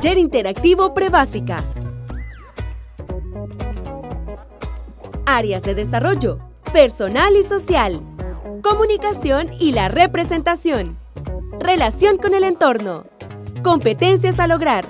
Taller Interactivo Prebásica. Áreas de desarrollo, personal y social. Comunicación y la representación. Relación con el entorno. Competencias a lograr.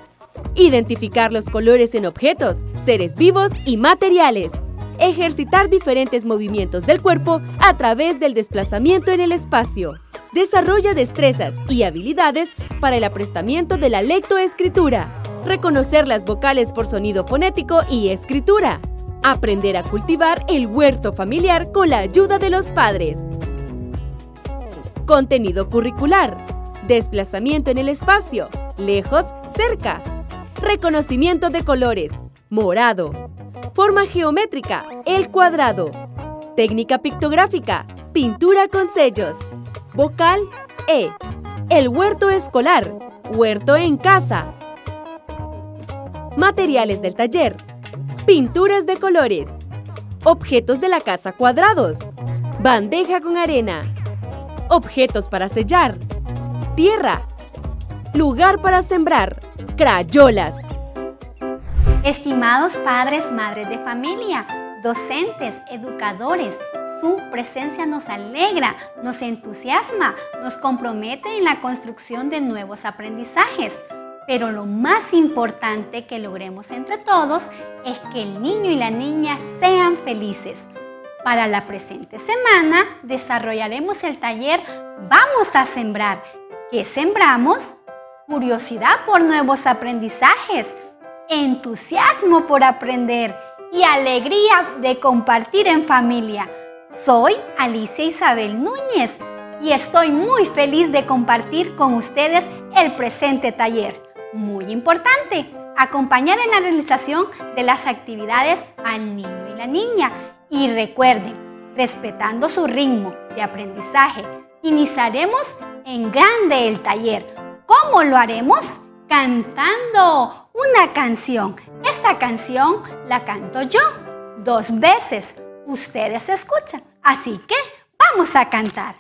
Identificar los colores en objetos, seres vivos y materiales. Ejercitar diferentes movimientos del cuerpo a través del desplazamiento en el espacio. Desarrolla destrezas y habilidades para el aprestamiento de la lectoescritura. Reconocer las vocales por sonido fonético y escritura. Aprender a cultivar el huerto familiar con la ayuda de los padres. Contenido curricular. Desplazamiento en el espacio. Lejos, cerca. Reconocimiento de colores. Morado. Forma geométrica. El cuadrado. Técnica pictográfica. Pintura con sellos. Vocal E. El huerto escolar. Huerto en casa. Materiales del taller. Pinturas de colores. Objetos de la casa cuadrados. Bandeja con arena. Objetos para sellar. Tierra. Lugar para sembrar. Crayolas. Estimados padres, madres de familia, docentes, educadores, su presencia nos alegra, nos entusiasma, nos compromete en la construcción de nuevos aprendizajes. Pero lo más importante que logremos entre todos es que el niño y la niña sean felices. Para la presente semana desarrollaremos el taller Vamos a sembrar. ¿Qué sembramos? Curiosidad por nuevos aprendizajes, entusiasmo por aprender y alegría de compartir en familia. Soy Alicia Isabel Núñez y estoy muy feliz de compartir con ustedes el presente taller muy importante, acompañar en la realización de las actividades al niño y la niña. Y recuerden, respetando su ritmo de aprendizaje, iniciaremos en grande el taller. ¿Cómo lo haremos? Cantando una canción. Esta canción la canto yo dos veces. Ustedes escuchan. Así que vamos a cantar.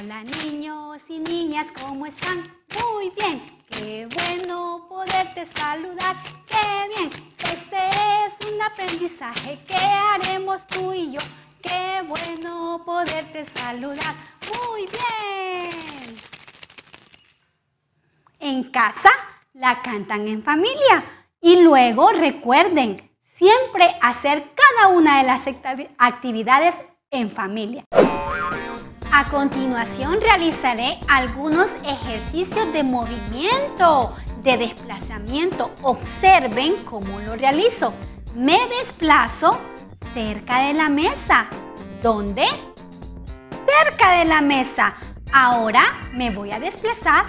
Hola niños y niñas, ¿cómo están? Muy bien. Qué bueno poderte saludar, qué bien. Este es un aprendizaje que haremos tú y yo. Qué bueno poderte saludar. Muy bien. En casa la cantan en familia y luego recuerden siempre hacer cada una de las actividades en familia. A continuación realizaré algunos ejercicios de movimiento, de desplazamiento. Observen cómo lo realizo. Me desplazo cerca de la mesa. ¿Dónde? Cerca de la mesa. Ahora me voy a desplazar.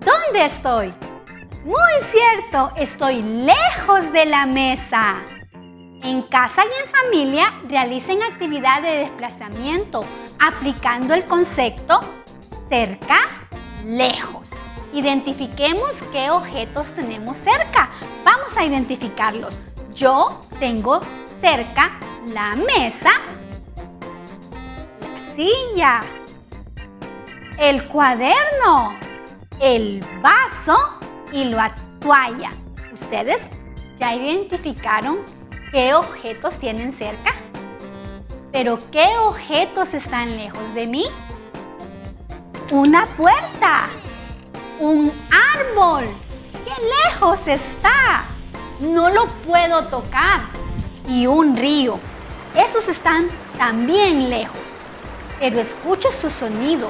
¿Dónde estoy? Muy cierto, estoy lejos de la mesa. En casa y en familia realicen actividad de desplazamiento aplicando el concepto cerca, lejos. Identifiquemos qué objetos tenemos cerca. Vamos a identificarlos. Yo tengo cerca la mesa, la silla, el cuaderno, el vaso y la toalla. ¿Ustedes ya identificaron ¿Qué objetos tienen cerca? ¿Pero qué objetos están lejos de mí? Una puerta, un árbol. ¡Qué lejos está! No lo puedo tocar. Y un río. Esos están también lejos. Pero escucho su sonido.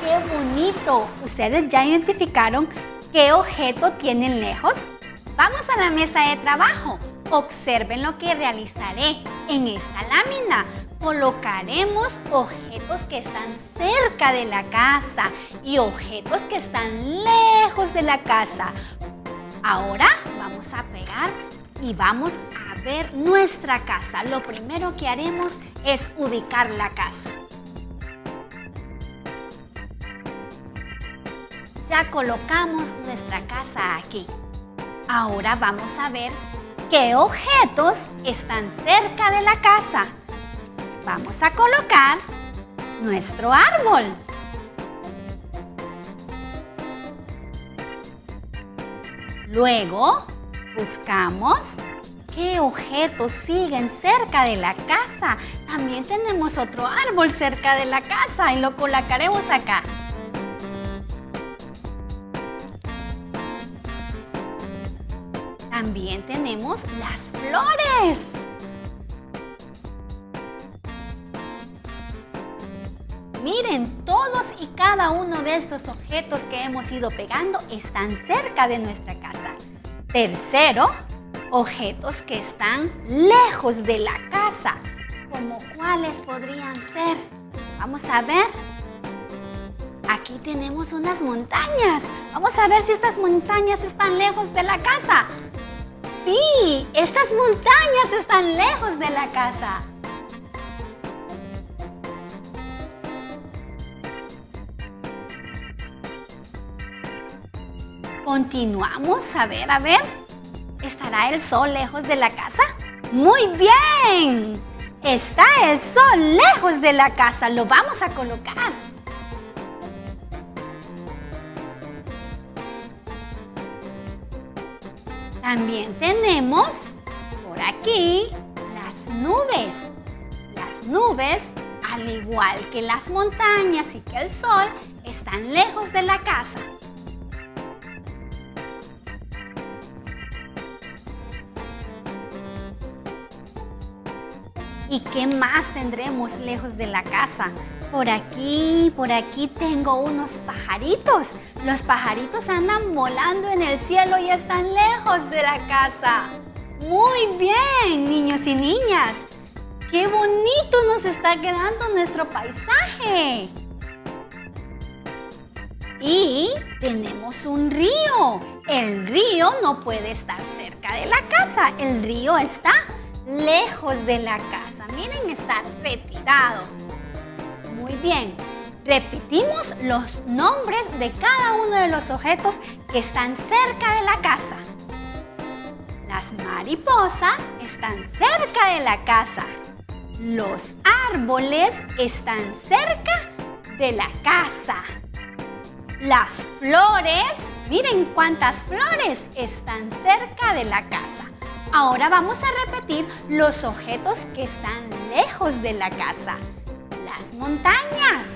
¡Qué bonito! ¿Ustedes ya identificaron qué objeto tienen lejos? Vamos a la mesa de trabajo. Observen lo que realizaré. En esta lámina colocaremos objetos que están cerca de la casa y objetos que están lejos de la casa. Ahora vamos a pegar y vamos a ver nuestra casa. Lo primero que haremos es ubicar la casa. Ya colocamos nuestra casa aquí. Ahora vamos a ver ¿Qué objetos están cerca de la casa? Vamos a colocar nuestro árbol. Luego, buscamos qué objetos siguen cerca de la casa. También tenemos otro árbol cerca de la casa y lo colocaremos acá. Las flores. Miren, todos y cada uno de estos objetos que hemos ido pegando están cerca de nuestra casa. Tercero, objetos que están lejos de la casa. ¿Como cuáles podrían ser? Vamos a ver. Aquí tenemos unas montañas. Vamos a ver si estas montañas están lejos de la casa. Sí, estas montañas están lejos de la casa. Continuamos, a ver, a ver. ¿Estará el sol lejos de la casa? ¡Muy bien! Está el sol lejos de la casa. Lo vamos a colocar. También tenemos por aquí las nubes. Las nubes, al igual que las montañas y que el sol, están lejos de la casa. ¿Y qué más tendremos lejos de la casa? Por aquí, por aquí tengo unos pajaritos. Los pajaritos andan volando en el cielo y están lejos de la casa. Muy bien, niños y niñas. ¡Qué bonito nos está quedando nuestro paisaje! Y tenemos un río. El río no puede estar cerca de la casa. El río está lejos de la casa. Miren, está retirado. Muy bien. Repetimos los nombres de cada uno de los objetos que están cerca de la casa. Las mariposas están cerca de la casa. Los árboles están cerca de la casa. Las flores, miren cuántas flores están cerca de la casa. Ahora vamos a repetir los objetos que están lejos de la casa. Las montañas.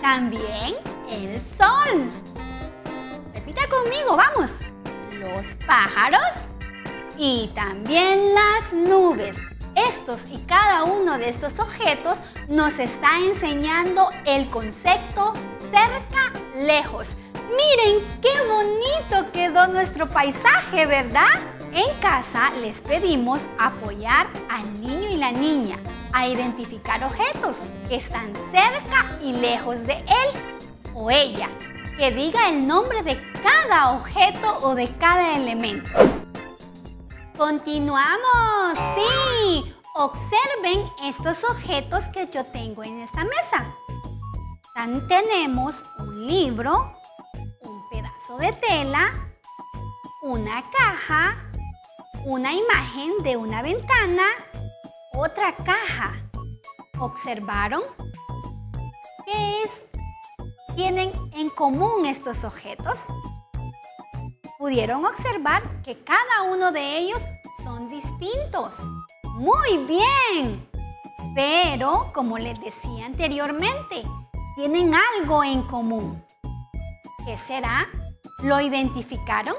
También el sol. Repita conmigo, vamos. Los pájaros y también las nubes. Estos y cada uno de estos objetos nos está enseñando el concepto cerca, lejos. Miren qué bonito quedó nuestro paisaje, ¿verdad? En casa les pedimos apoyar al niño y la niña a identificar objetos que están cerca y lejos de él o ella. Que diga el nombre de cada objeto o de cada elemento. Continuamos. Sí. Observen estos objetos que yo tengo en esta mesa. tenemos un libro, un pedazo de tela, una caja, una imagen de una ventana, otra caja. ¿Observaron? ¿Qué es? ¿Tienen en común estos objetos? Pudieron observar que cada uno de ellos son distintos. ¡Muy bien! Pero, como les decía anteriormente, tienen algo en común. ¿Qué será? ¿Lo identificaron?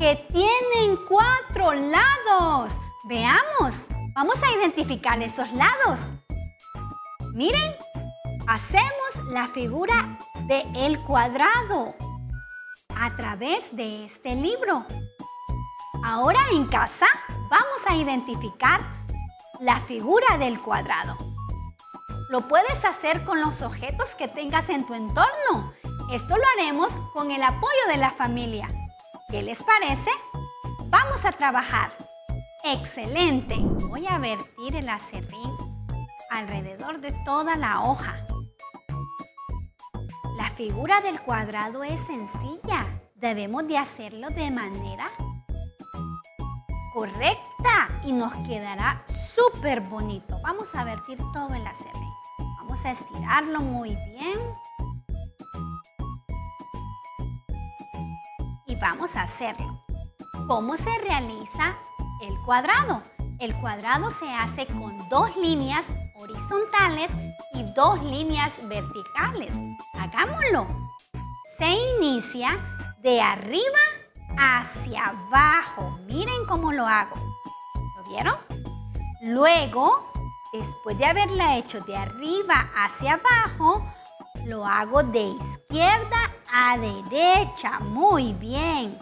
Que tienen cuatro lados. Veamos, vamos a identificar esos lados. Miren, hacemos la figura de el cuadrado a través de este libro. Ahora en casa vamos a identificar la figura del cuadrado. Lo puedes hacer con los objetos que tengas en tu entorno. Esto lo haremos con el apoyo de la familia. ¿Qué les parece? Vamos a trabajar. ¡Excelente! Voy a vertir el acerrín alrededor de toda la hoja. La figura del cuadrado es sencilla. Debemos de hacerlo de manera correcta y nos quedará súper bonito. Vamos a vertir todo el acerrín. Vamos a estirarlo muy bien vamos a hacerlo. ¿Cómo se realiza el cuadrado? El cuadrado se hace con dos líneas horizontales y dos líneas verticales. Hagámoslo. Se inicia de arriba hacia abajo. Miren cómo lo hago. ¿Lo vieron? Luego, después de haberla hecho de arriba hacia abajo, lo hago de izquierda a derecha. Muy bien.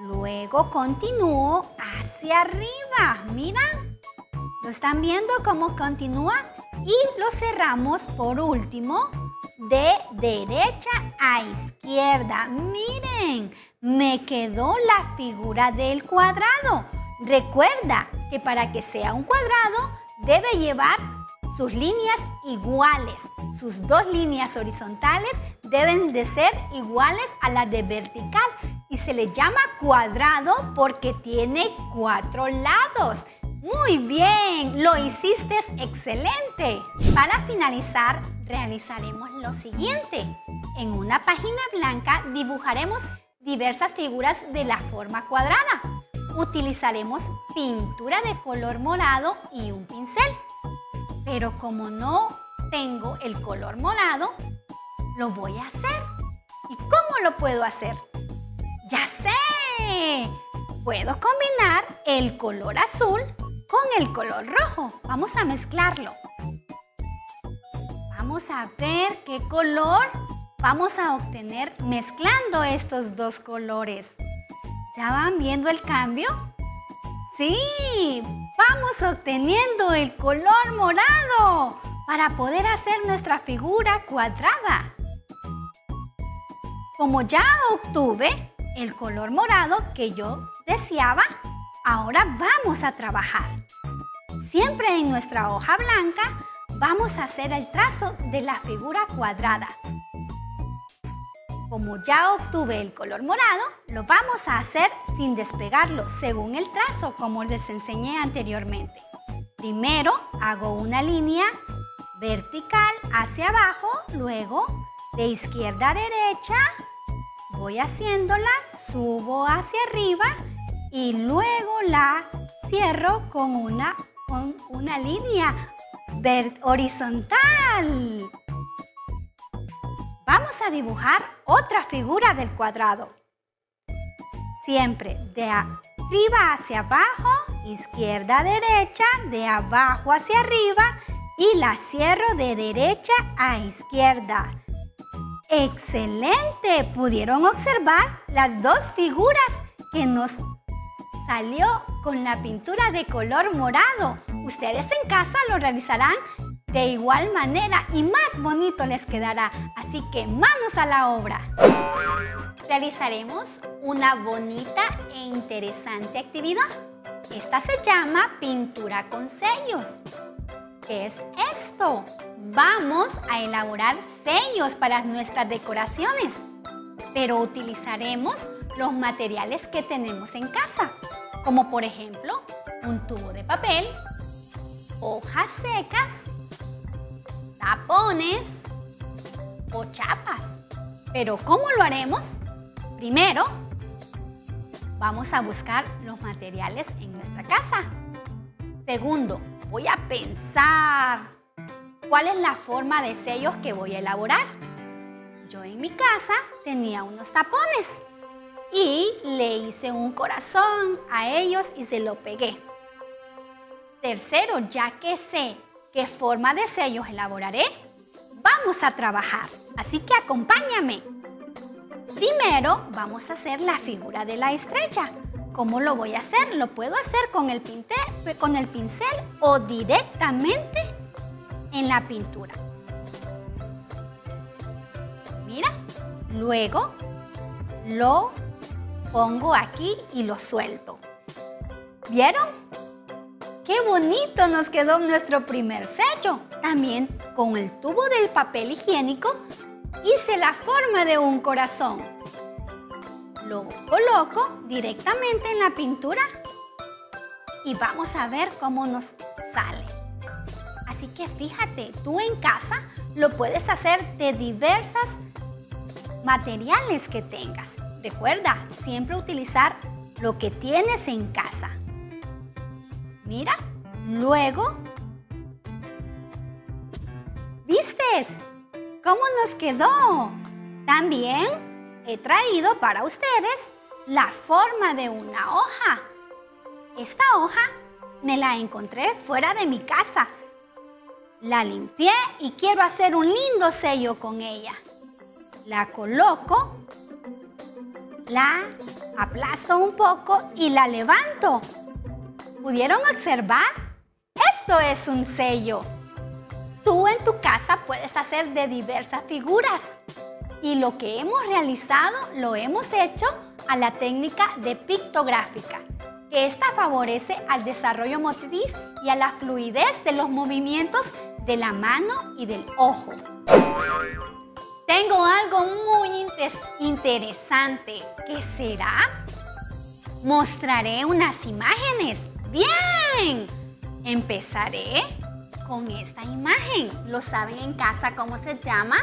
Luego continúo hacia arriba. Mira. ¿Lo están viendo cómo continúa? Y lo cerramos por último de derecha a izquierda. Miren, me quedó la figura del cuadrado. Recuerda que para que sea un cuadrado debe llevar sus líneas iguales. Sus dos líneas horizontales deben de ser iguales a las de vertical y se le llama cuadrado porque tiene cuatro lados. Muy bien, lo hiciste excelente. Para finalizar, realizaremos lo siguiente. En una página blanca dibujaremos diversas figuras de la forma cuadrada. Utilizaremos pintura de color morado y un pincel. Pero como no tengo el color morado, lo voy a hacer. ¿Y cómo lo puedo hacer? ¡Ya sé! Puedo combinar el color azul con el color rojo. Vamos a mezclarlo. Vamos a ver qué color vamos a obtener mezclando estos dos colores. ¿Ya van viendo el cambio? Sí, vamos obteniendo el color morado para poder hacer nuestra figura cuadrada. Como ya obtuve el color morado que yo deseaba, ahora vamos a trabajar. Siempre en nuestra hoja blanca vamos a hacer el trazo de la figura cuadrada. Como ya obtuve el color morado, lo vamos a hacer sin despegarlo, según el trazo como les enseñé anteriormente. Primero hago una línea vertical hacia abajo, luego de izquierda a derecha voy haciéndola, subo hacia arriba y luego la cierro con una, con una línea horizontal. Vamos a dibujar otra figura del cuadrado. Siempre de arriba hacia abajo, izquierda derecha, de abajo hacia arriba y la cierro de derecha a izquierda. ¡Excelente! Pudieron observar las dos figuras que nos salió con la pintura de color morado. Ustedes en casa lo realizarán de igual manera y más bonito les quedará. Así que manos a la obra. Realizaremos una bonita e interesante actividad. Esta se llama pintura con sellos. ¿Qué es esto? Vamos a elaborar sellos para nuestras decoraciones, pero utilizaremos los materiales que tenemos en casa, como por ejemplo un tubo de papel, hojas secas, tapones o chapas. Pero ¿cómo lo haremos? Primero, vamos a buscar los materiales en nuestra casa. Segundo, voy a pensar cuál es la forma de sellos que voy a elaborar. Yo en mi casa tenía unos tapones y le hice un corazón a ellos y se lo pegué. Tercero, ya que sé qué forma de sellos elaboraré, vamos a trabajar. Así que acompáñame. Primero vamos a hacer la figura de la estrella. ¿Cómo lo voy a hacer? Lo puedo hacer con el, pincel, con el pincel o directamente en la pintura. Mira, luego lo pongo aquí y lo suelto. ¿Vieron? ¡Qué bonito nos quedó nuestro primer sello! También con el tubo del papel higiénico hice la forma de un corazón lo coloco directamente en la pintura y vamos a ver cómo nos sale. Así que fíjate, tú en casa lo puedes hacer de diversas materiales que tengas. Recuerda siempre utilizar lo que tienes en casa. Mira, luego, ¿vistes? ¿Cómo nos quedó? También he traído para ustedes la forma de una hoja. Esta hoja me la encontré fuera de mi casa. La limpié y quiero hacer un lindo sello con ella. La coloco, la aplasto un poco y la levanto. ¿Pudieron observar? Esto es un sello. Tú en tu casa puedes hacer de diversas figuras. Y lo que hemos realizado lo hemos hecho a la técnica de pictográfica, que esta favorece al desarrollo motriz y a la fluidez de los movimientos de la mano y del ojo. Tengo algo muy interesante. ¿Qué será? Mostraré unas imágenes. ¡Bien! Empezaré con esta imagen. ¿Lo saben en casa cómo se llama?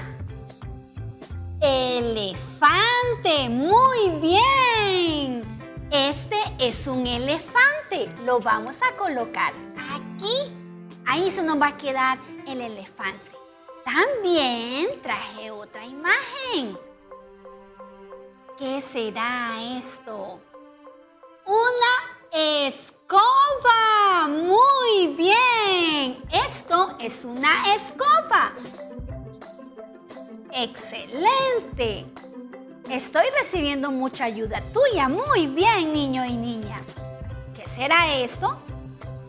Elefante. Muy bien. Este es un elefante. Lo vamos a colocar aquí. Ahí se nos va a quedar el elefante. También traje otra imagen. ¿Qué será esto? Una Muy bien. Esto es una escoba. ¡Excelente! Estoy recibiendo mucha ayuda tuya. Muy bien, niño y niña. ¿Qué será esto?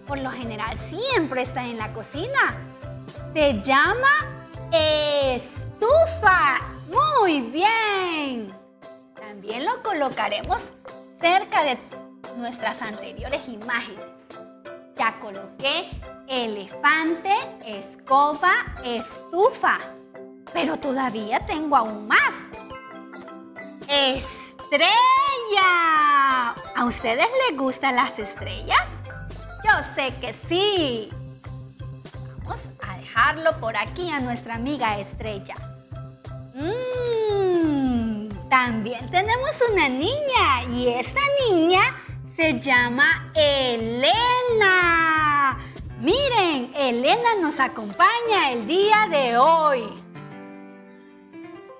Por lo general siempre está en la cocina. Se llama estufa. Muy bien. También lo colocaremos cerca de nuestras anteriores imágenes. Coloqué elefante, escoba, estufa. Pero todavía tengo aún más. ¡Estrella! ¿A ustedes les gustan las estrellas? Yo sé que sí. Vamos a dejarlo por aquí a nuestra amiga Estrella. Mmm, también tenemos una niña y esta niña se llama Elena. Miren, Elena nos acompaña el día de hoy.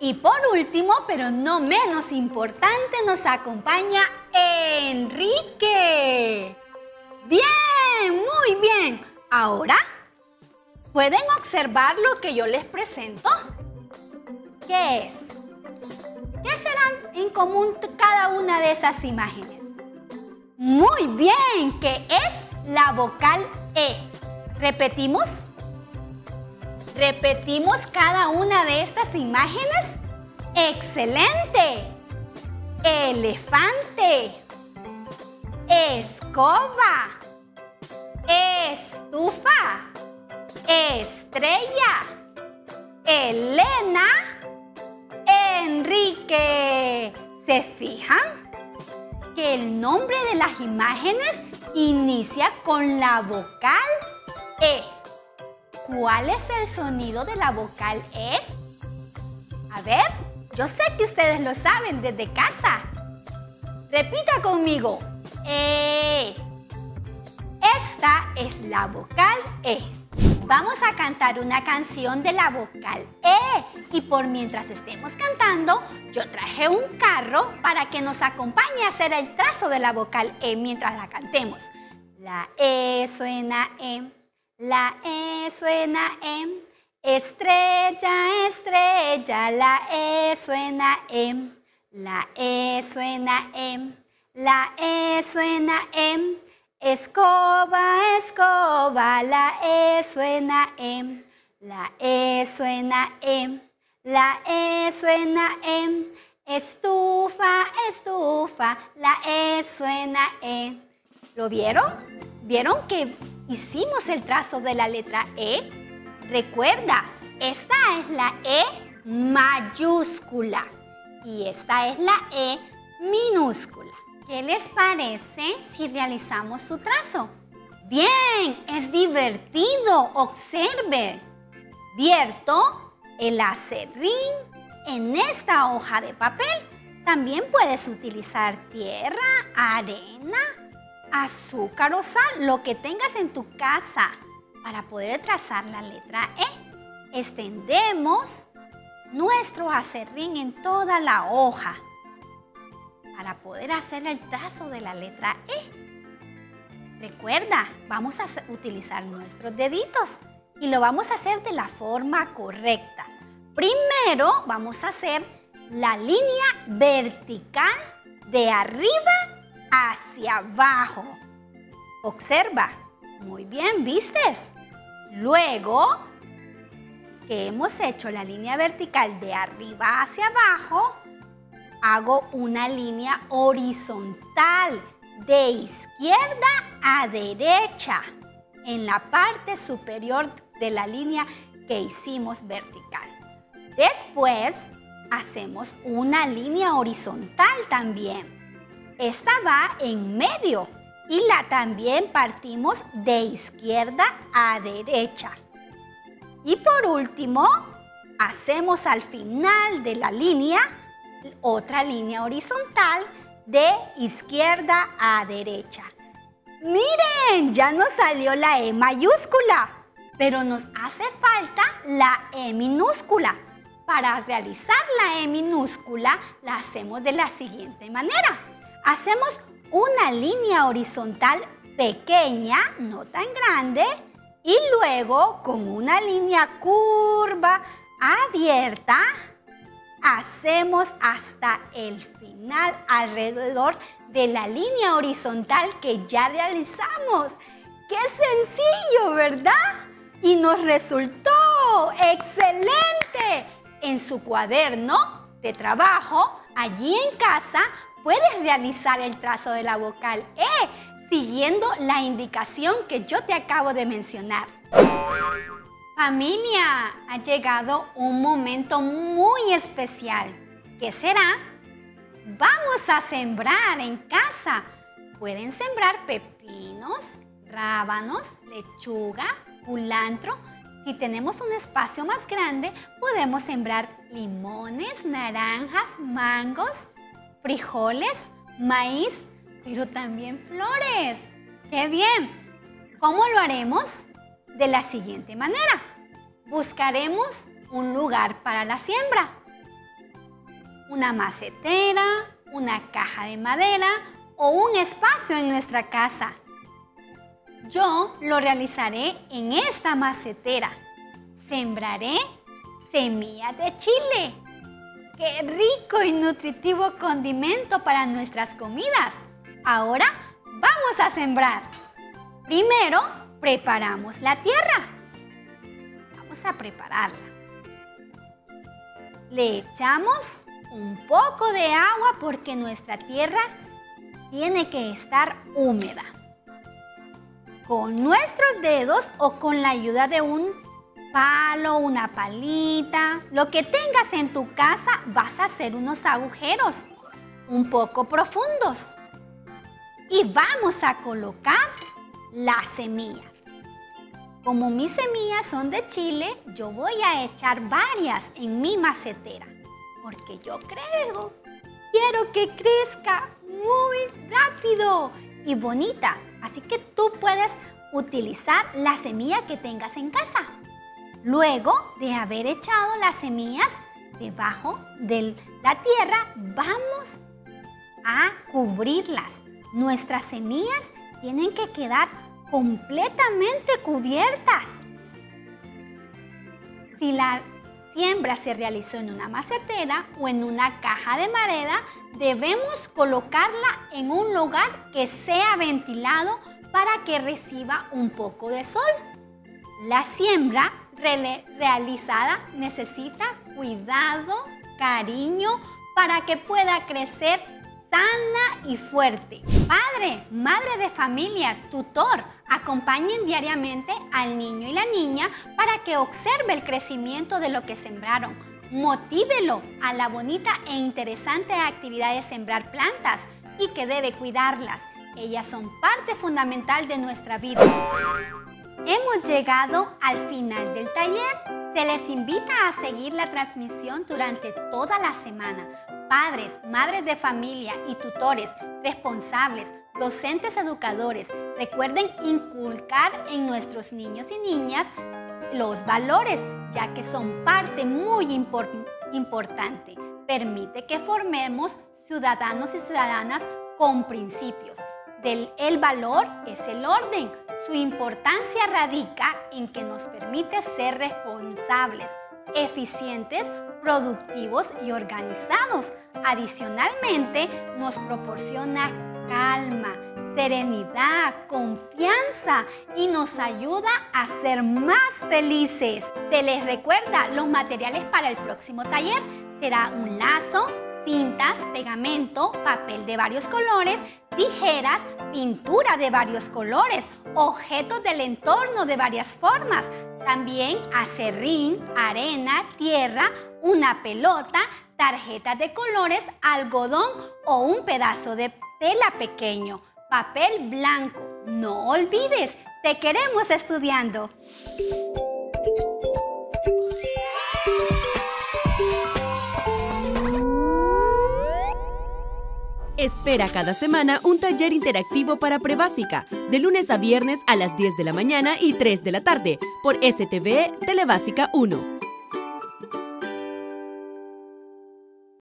Y por último, pero no menos importante, nos acompaña Enrique. Bien, muy bien. Ahora, ¿pueden observar lo que yo les presento? ¿Qué es? ¿Qué serán en común cada una de esas imágenes? Muy bien, que es la vocal E. ¿Repetimos? ¿Repetimos cada una de estas imágenes? ¡Excelente! Elefante. Escoba. Estufa. Estrella. Elena. Enrique. ¿Se fijan? Que el nombre de las imágenes inicia con la vocal E. ¿Cuál es el sonido de la vocal E? A ver, yo sé que ustedes lo saben desde casa. Repita conmigo. E. Esta es la vocal E. Vamos a cantar una canción de la vocal E. Y por mientras estemos cantando, yo traje un carro para que nos acompañe a hacer el trazo de la vocal E mientras la cantemos. La E suena E. La E suena E. Estrella, estrella, la E suena E. La E suena E. La E suena E. Escoba, escoba, la E suena E. La E suena E. La E suena E. Estufa, estufa, la E suena E. ¿Lo vieron? ¿Vieron que hicimos el trazo de la letra E? Recuerda, esta es la E mayúscula y esta es la E minúscula. ¿Qué les parece si realizamos su trazo? Bien, es divertido. Observe. Vierto el acerrín en esta hoja de papel También puedes utilizar tierra, arena, azúcar o sal, lo que tengas en tu casa para poder trazar la letra E. Extendemos nuestro acerrín en toda la hoja para poder hacer el trazo de la letra E. Recuerda, vamos a utilizar nuestros deditos y lo vamos a hacer de la forma correcta. Primero vamos a hacer la línea vertical de arriba hacia abajo. Observa. Muy bien, ¿vistes? Luego que hemos hecho la línea vertical de arriba hacia abajo, hago una línea horizontal de izquierda a derecha en la parte superior de la línea que hicimos vertical. Después hacemos una línea horizontal también. Esta va en medio y la también partimos de izquierda a derecha. Y por último, hacemos al final de la línea otra línea horizontal de izquierda a derecha. Miren, ya nos salió la E mayúscula, pero nos hace falta la E minúscula. Para realizar la E minúscula la hacemos de la siguiente manera. Hacemos una línea horizontal pequeña, no tan grande, y luego con una línea curva abierta, hacemos hasta el final alrededor de la línea horizontal que ya realizamos. ¡Qué sencillo, verdad! Y nos resultó excelente. En su cuaderno de trabajo, allí en casa, puedes realizar el trazo de la vocal E siguiendo la indicación que yo te acabo de mencionar. Familia, ha llegado un momento muy especial. ¿Qué será? Vamos a sembrar en casa. Pueden sembrar pepinos, rábanos, lechuga, culantro. Si tenemos un espacio más grande, podemos sembrar limones, naranjas, mangos, frijoles, maíz, pero también flores. ¡Qué bien! ¿Cómo lo haremos? De la siguiente manera. Buscaremos un lugar para la siembra. Una macetera, una caja de madera o un espacio en nuestra casa. Yo lo realizaré en esta macetera. Sembraré semillas de chile. ¡Qué rico y nutritivo condimento para nuestras comidas! Ahora vamos a sembrar. Primero preparamos la tierra. Vamos a prepararla. Le echamos un poco de agua porque nuestra tierra tiene que estar húmeda con nuestros dedos o con la ayuda de un palo, una palita, lo que tengas en tu casa, vas a hacer unos agujeros un poco profundos. Y vamos a colocar las semillas. Como mis semillas son de chile, yo voy a echar varias en mi macetera. Porque yo creo, quiero que crezca muy rápido y bonita. Así que tú puedes utilizar la semilla que tengas en casa. Luego de haber echado las semillas debajo de la tierra, vamos a cubrirlas. Nuestras semillas tienen que quedar completamente cubiertas. Si la siembra se realizó en una macetera o en una caja de madera, debemos colocarla en un lugar que sea ventilado para que reciba un poco de sol. La siembra realizada necesita cuidado, cariño, para que pueda crecer y fuerte. Padre, madre de familia, tutor, acompañen diariamente al niño y la niña para que observe el crecimiento de lo que sembraron. Motívelo a la bonita e interesante actividad de sembrar plantas y que debe cuidarlas. Ellas son parte fundamental de nuestra vida. Hemos llegado al final del taller. Se les invita a seguir la transmisión durante toda la semana. Padres, madres de familia y tutores, responsables, docentes educadores, recuerden inculcar en nuestros niños y niñas los valores, ya que son parte muy importante. Permite que formemos ciudadanos y ciudadanas con principios. El valor es el orden. Su importancia radica en que nos permite ser responsables, eficientes, productivos y organizados. Adicionalmente, nos proporciona calma, serenidad, confianza y nos ayuda a ser más felices. Se les recuerda los materiales para el próximo taller. Será un lazo, cintas, pegamento, papel de varios colores, tijeras, pintura de varios colores, objetos del entorno de varias formas, también acerrín, arena, tierra, una pelota, tarjetas de colores, algodón o un pedazo de tela pequeño, papel blanco. No olvides, te queremos estudiando. Espera cada semana un taller interactivo para prebásica, de lunes a viernes a las 10 de la mañana y 3 de la tarde, por STV Telebásica 1.